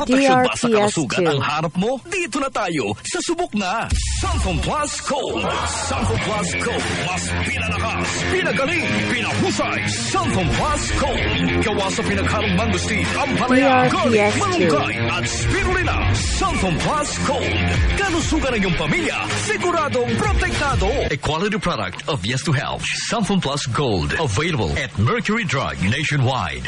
Proteksyon ba sa DRPS2. kalusugan ang harap mo? Dito na tayo sa subok na Santon Plus Gold. Santon Plus Gold. Mas pinalakas, pinagaling, pinahusay. Santon Plus Gold. Gawa sa pinaghalong mangustin, ampalaya, garlic, DRPS2. malunggay at spirulina. Santon Plus Gold. Kalusugan ng iyong pamilya, siguradong protektado. A quality product of Yes to Health. Santon Plus Gold. Available at Mercury Drug nationwide.